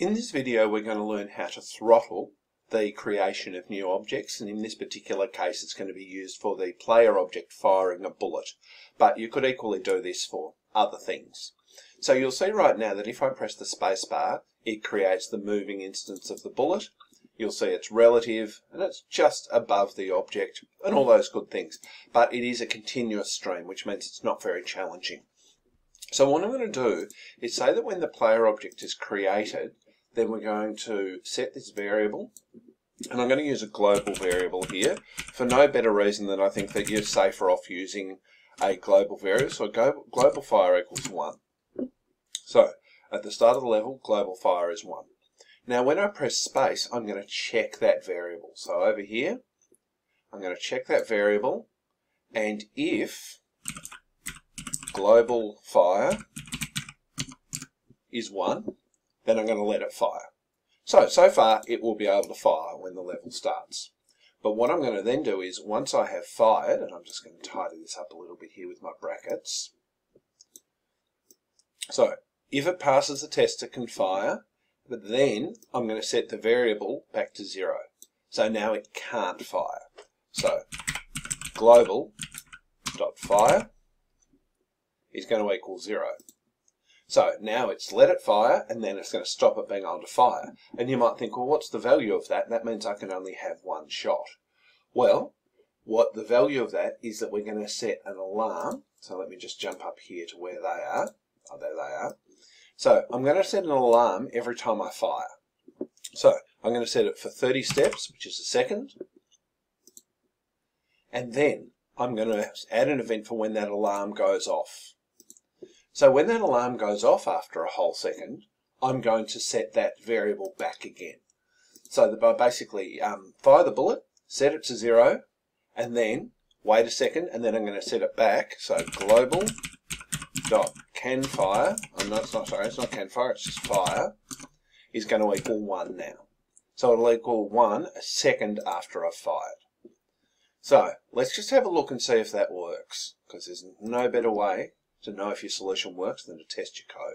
In this video we're going to learn how to throttle the creation of new objects and in this particular case it's going to be used for the player object firing a bullet but you could equally do this for other things. So you'll see right now that if I press the spacebar it creates the moving instance of the bullet. You'll see it's relative and it's just above the object and all those good things but it is a continuous stream which means it's not very challenging. So what I'm going to do is say that when the player object is created then we're going to set this variable and I'm going to use a global variable here for no better reason than I think that you're safer off using a global variable. So global fire equals 1. So at the start of the level, global fire is 1. Now when I press space, I'm going to check that variable. So over here, I'm going to check that variable and if global fire is 1, then I'm going to let it fire. So, so far it will be able to fire when the level starts. But what I'm going to then do is, once I have fired, and I'm just going to tidy this up a little bit here with my brackets. So, if it passes the test, it can fire, but then I'm going to set the variable back to zero. So now it can't fire. So, global dot fire is going to equal zero. So now it's let it fire and then it's going to stop it being able to fire. And you might think, well, what's the value of that? That means I can only have one shot. Well, what the value of that is that we're going to set an alarm. So let me just jump up here to where they are. Oh, there they are. So I'm going to set an alarm every time I fire. So I'm going to set it for 30 steps, which is a second. And then I'm going to add an event for when that alarm goes off. So when that alarm goes off after a whole second, I'm going to set that variable back again. So that I basically um, fire the bullet, set it to zero, and then wait a second, and then I'm going to set it back. So global dot can fire. I'm not, it's not sorry, it's not can fire. It's just fire. Is going to equal one now. So it'll equal one a second after I've fired. So let's just have a look and see if that works, because there's no better way to know if your solution works than to test your code.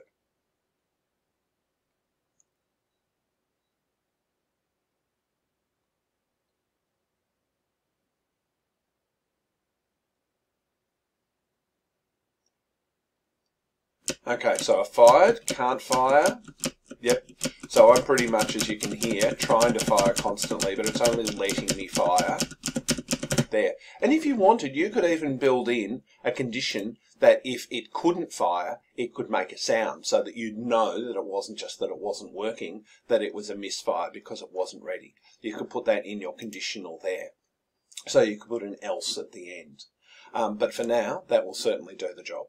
Okay, so I fired, can't fire. Yep. So I'm pretty much, as you can hear, trying to fire constantly, but it's only letting me fire there. And if you wanted, you could even build in a condition that if it couldn't fire, it could make a sound so that you'd know that it wasn't just that it wasn't working, that it was a misfire because it wasn't ready. You could put that in your conditional there. So you could put an else at the end. Um, but for now, that will certainly do the job.